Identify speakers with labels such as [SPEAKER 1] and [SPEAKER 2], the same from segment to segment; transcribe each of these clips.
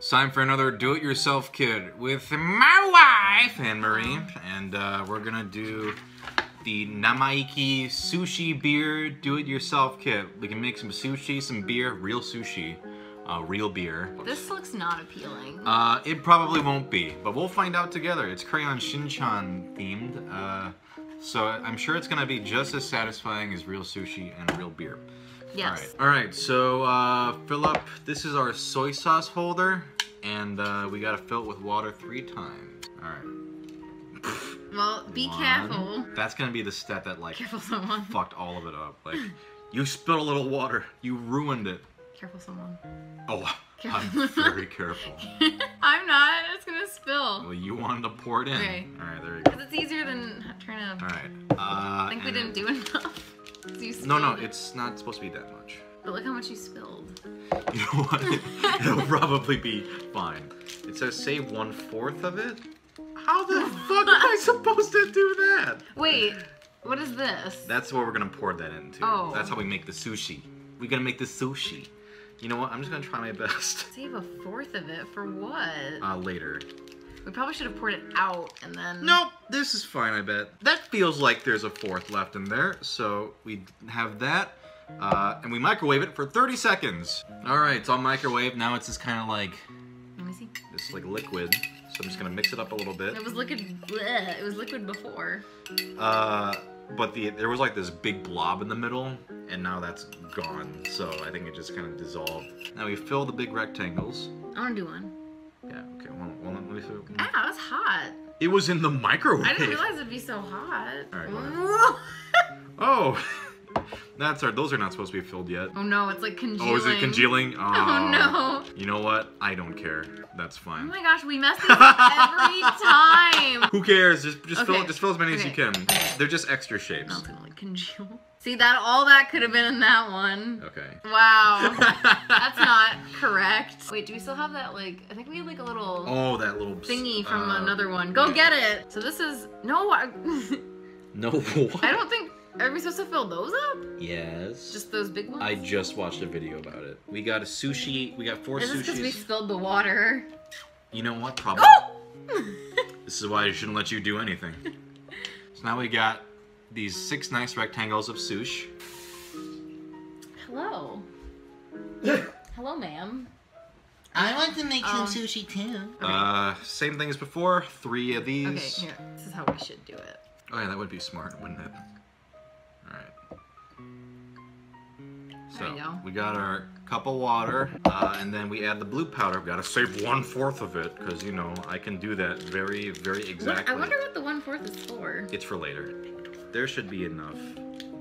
[SPEAKER 1] It's time for another do-it-yourself kit with my wife, Anne-Marie. And uh, we're gonna do the Namaiki Sushi Beer Do-It-Yourself Kit. We can make some sushi, some beer, real sushi, uh, real beer.
[SPEAKER 2] This looks not appealing.
[SPEAKER 1] Uh, it probably won't be, but we'll find out together. It's Crayon Shinchan themed, uh, so I'm sure it's gonna be just as satisfying as real sushi and real beer.
[SPEAKER 2] Yes.
[SPEAKER 1] All right. All right. So uh, fill up. This is our soy sauce holder, and uh, we gotta fill it with water three times. All right.
[SPEAKER 2] Well, be
[SPEAKER 1] One.
[SPEAKER 2] careful.
[SPEAKER 1] That's gonna be the step that like
[SPEAKER 2] Careful, someone.
[SPEAKER 1] fucked all of it up. Like, you spilled a little water. You ruined it.
[SPEAKER 2] Careful, someone.
[SPEAKER 1] Oh,
[SPEAKER 2] Careful.
[SPEAKER 1] I'm very careful.
[SPEAKER 2] I'm not. It's gonna spill.
[SPEAKER 1] Well, you wanted to pour it in.
[SPEAKER 2] Okay.
[SPEAKER 1] All right. There you go.
[SPEAKER 2] Because it's easier than trying to.
[SPEAKER 1] All right. Uh,
[SPEAKER 2] I think we didn't do enough.
[SPEAKER 1] No, no. It's not supposed to be that much.
[SPEAKER 2] But look how much you spilled.
[SPEAKER 1] You know what? It'll probably be fine. It says save one fourth of it. How the fuck am I supposed to do that?
[SPEAKER 2] Wait, what is this?
[SPEAKER 1] That's what we're gonna pour that into.
[SPEAKER 2] Oh.
[SPEAKER 1] That's how we make the sushi. We're gonna make the sushi. You know what? I'm just gonna try my best.
[SPEAKER 2] Save a fourth of it for what?
[SPEAKER 1] Uh, later.
[SPEAKER 2] We probably should have poured it out and then.
[SPEAKER 1] Nope, this is fine, I bet. That feels like there's a fourth left in there, so we have that. Uh, and we microwave it for 30 seconds. All right, it's all microwave. Now it's just kind of like
[SPEAKER 2] Let me see.
[SPEAKER 1] this like liquid. So I'm just gonna mix it up a little bit.
[SPEAKER 2] It was liquid. bleh, It was liquid before.
[SPEAKER 1] Uh, but the there was like this big blob in the middle, and now that's gone. So I think it just kind of dissolved. Now we fill the big rectangles.
[SPEAKER 2] I want to do one.
[SPEAKER 1] Yeah. Okay. Well, well let me fill.
[SPEAKER 2] Ow, that's hot.
[SPEAKER 1] It was in the microwave.
[SPEAKER 2] I didn't realize it'd be so hot.
[SPEAKER 1] All right,
[SPEAKER 2] Whoa.
[SPEAKER 1] Oh, that's our. Those are not supposed to be filled yet.
[SPEAKER 2] oh no, it's like congealing.
[SPEAKER 1] Oh, is it congealing? Oh,
[SPEAKER 2] Oh no.
[SPEAKER 1] You know what? I don't care. That's fine.
[SPEAKER 2] Oh my gosh, we mess this up every time.
[SPEAKER 1] Who cares? Just just fill just fill as many as you
[SPEAKER 2] Okay.
[SPEAKER 1] can. They're just extra shapes.
[SPEAKER 2] Now it's gonna like congeal. See that all that could have been in that one.
[SPEAKER 1] Okay.
[SPEAKER 2] Wow. That's not correct. Wait, do we still have that like I think we had like a little
[SPEAKER 1] Oh, that little
[SPEAKER 2] thingy from
[SPEAKER 1] uh,
[SPEAKER 2] another one. Go
[SPEAKER 1] yeah.
[SPEAKER 2] get it. So this is no I,
[SPEAKER 1] No.
[SPEAKER 2] I don't think are we supposed to fill those up?
[SPEAKER 1] Yes.
[SPEAKER 2] Just those big ones?
[SPEAKER 1] I just watched a video about it. We got a sushi. We got four
[SPEAKER 2] Is this because we
[SPEAKER 1] sushis.
[SPEAKER 2] spilled the water?
[SPEAKER 1] You know what? Probably. This is why I shouldn't let you do anything. so now we got these six nice rectangles of sushi.
[SPEAKER 2] Hello. Hello, ma'am.
[SPEAKER 3] I want to make
[SPEAKER 2] Um,
[SPEAKER 3] some sushi too.
[SPEAKER 1] Uh, same thing as before. Three of these.
[SPEAKER 2] Okay, here. This is how we should do it.
[SPEAKER 1] Oh yeah, that would be smart, wouldn't it? So
[SPEAKER 2] go.
[SPEAKER 1] we got our cup of water, uh, and then we add the blue powder. We've gotta save one fourth of it because you know I can do that very, very exactly.
[SPEAKER 2] I wonder what the one fourth is for.
[SPEAKER 1] It's for later. There should be enough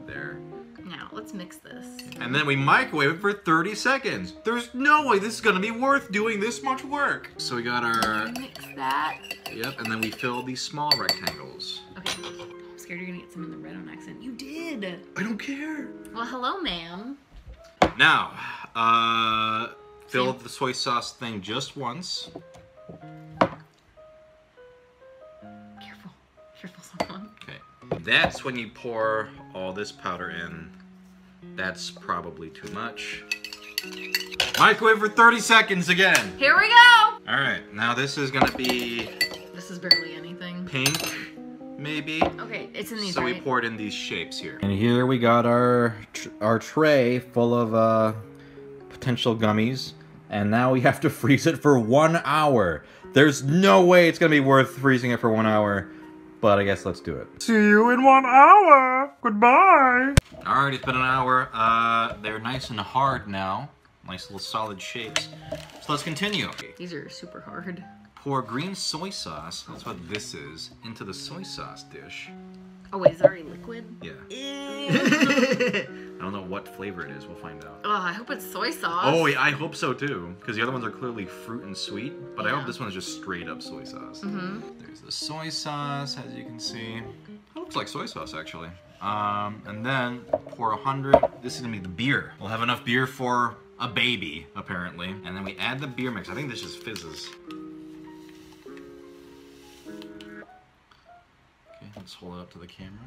[SPEAKER 1] there.
[SPEAKER 2] Now let's mix this.
[SPEAKER 1] And then we microwave it for 30 seconds. There's no way this is gonna be worth doing this much work. So we got our,
[SPEAKER 2] Mix that.
[SPEAKER 1] yep, and then we fill these small rectangles.
[SPEAKER 2] Okay. I'm scared you're gonna get some in the red on accident. You did.
[SPEAKER 1] I don't care.
[SPEAKER 2] Well, hello, ma'am.
[SPEAKER 1] Now, uh, fill
[SPEAKER 2] Same.
[SPEAKER 1] the soy sauce thing just once.
[SPEAKER 2] Careful. Careful, someone.
[SPEAKER 1] Okay. That's when you pour all this powder in. That's probably too much. Microwave for 30 seconds again.
[SPEAKER 2] Here we go.
[SPEAKER 1] All right, now this is gonna be
[SPEAKER 2] This is barely anything.
[SPEAKER 1] pink, maybe.
[SPEAKER 2] Okay, it's in these,
[SPEAKER 1] So we poured in these shapes here. And here we got our tr- our tray full of uh, potential gummies, and now we have to freeze it for one hour. There's no way it's gonna be worth freezing it for one hour, but I guess let's do it.
[SPEAKER 4] See you in one hour. Goodbye.
[SPEAKER 1] All right, it's been an hour. Uh, they're nice and hard now, nice little solid shapes. So let's continue.
[SPEAKER 2] These are super hard.
[SPEAKER 1] Pour green soy sauce. That's what this is into the soy sauce dish.
[SPEAKER 2] Oh wait, is it already liquid?
[SPEAKER 1] Yeah. I don't know what flavor it is. We'll find out.
[SPEAKER 2] oh, I hope it's soy sauce.
[SPEAKER 1] Oh, yeah, I hope so too, because the other ones are clearly fruit and sweet, but I hope
[SPEAKER 2] Yeah.
[SPEAKER 1] this one is just straight up soy sauce.
[SPEAKER 2] Mm-hmm.
[SPEAKER 1] There's the soy sauce, as you can see. It looks like soy sauce, actually. Um, and then pour a hundred. This is gonna be the beer. We'll have enough beer for a baby, apparently. And then we add the beer mix. I think this just fizzes. Let's hold it up to the camera.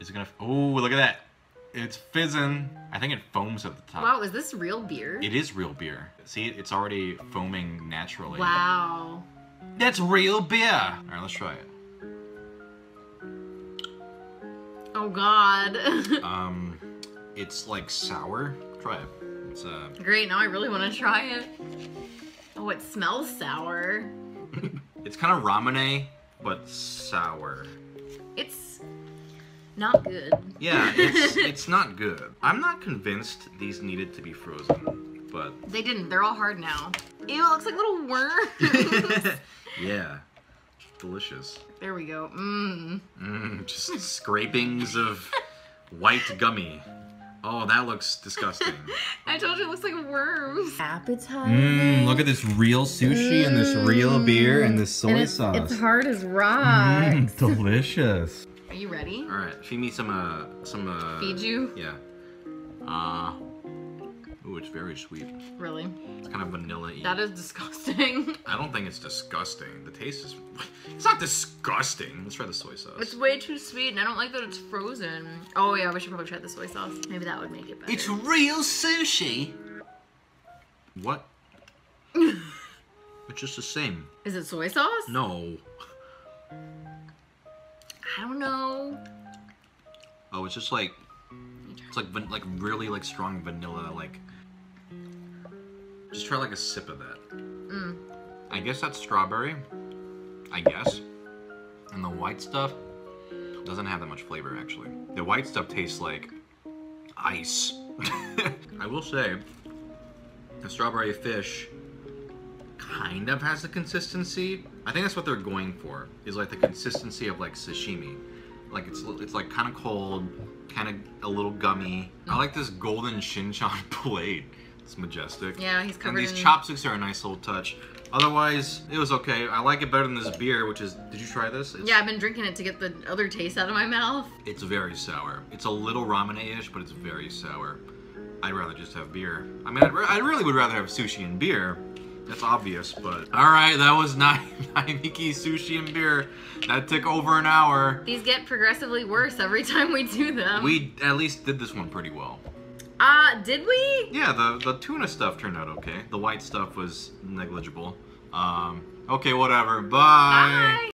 [SPEAKER 1] Is it gonna? Oh, look at that! It's fizzing. I think it foams at the top.
[SPEAKER 2] Wow, is this real beer?
[SPEAKER 1] It is real beer. See, it's already foaming naturally.
[SPEAKER 2] Wow.
[SPEAKER 1] That's real beer. All right, let's try it.
[SPEAKER 2] Oh god.
[SPEAKER 1] Um, it's like sour. Try it. It's uh,
[SPEAKER 2] Great, now I really want to try it. Oh, it smells sour.
[SPEAKER 1] it's kind of ramune, but sour.
[SPEAKER 2] It's not good.
[SPEAKER 1] Yeah, it's it's not good. I'm not convinced these needed to be frozen, but
[SPEAKER 2] They didn't. They're all hard now. Ew, it looks like little worms.
[SPEAKER 1] yeah, delicious.
[SPEAKER 2] there we go. Mmm.
[SPEAKER 1] Mm, just scrapings of white gummy. Oh, that looks disgusting.
[SPEAKER 2] I told you it looks like worms. Appetizing.
[SPEAKER 1] Mmm, look at this real sushi and this real beer and this soy
[SPEAKER 2] And it's,
[SPEAKER 1] sauce.
[SPEAKER 2] it's hard as rocks.
[SPEAKER 1] Mm, delicious.
[SPEAKER 2] Are you ready?
[SPEAKER 1] All right, feed me some uh some uh.
[SPEAKER 2] Feed you?
[SPEAKER 1] Yeah. Uh. Ooh, it's very sweet.
[SPEAKER 2] Really?
[SPEAKER 1] It's kind of vanilla y.
[SPEAKER 2] That is disgusting.
[SPEAKER 1] I don't think it's disgusting. The taste is. It's not disgusting. Let's try the soy sauce.
[SPEAKER 2] It's way too sweet, and I don't like that it's frozen. Oh yeah, we should probably try the soy sauce. Maybe that would make it better.
[SPEAKER 1] It's real sushi. What? it's just the same.
[SPEAKER 2] Is it soy sauce?
[SPEAKER 1] No.
[SPEAKER 2] I don't know.
[SPEAKER 1] Oh, it's just like. It's like like really like strong vanilla like. Just try like a sip of that.
[SPEAKER 2] Mm.
[SPEAKER 1] I guess that's strawberry. I guess. And the white stuff doesn't have that much flavor actually. The white stuff tastes like ice. I will say, the strawberry fish kind of has the consistency. I think that's what they're going for. Is like the consistency of like sashimi. Like it's it's like kind of cold, kind of a little gummy. I like this golden shinchan blade. It's majestic.
[SPEAKER 2] Yeah, he's
[SPEAKER 1] And these
[SPEAKER 2] in.
[SPEAKER 1] chopsticks are a nice little touch. Otherwise, it was okay. I like it better than this beer, which is. Did you try this? It's,
[SPEAKER 2] Yeah, I've been drinking it to get the other taste out of my mouth.
[SPEAKER 1] It's very sour. It's a little ramen-ish, but it's very sour. I'd rather just have beer. I mean, I'd, re- I really would rather have sushi and beer. That's obvious, but all right, that was Nai- Namaiki sushi and beer. That took over an hour.
[SPEAKER 2] These get progressively worse every time we do them.
[SPEAKER 1] We at least did this one pretty well.
[SPEAKER 2] Uh, did we?
[SPEAKER 1] Yeah, the the tuna stuff turned out okay. The white stuff was negligible. Um, okay, whatever. Bye.
[SPEAKER 2] Bye.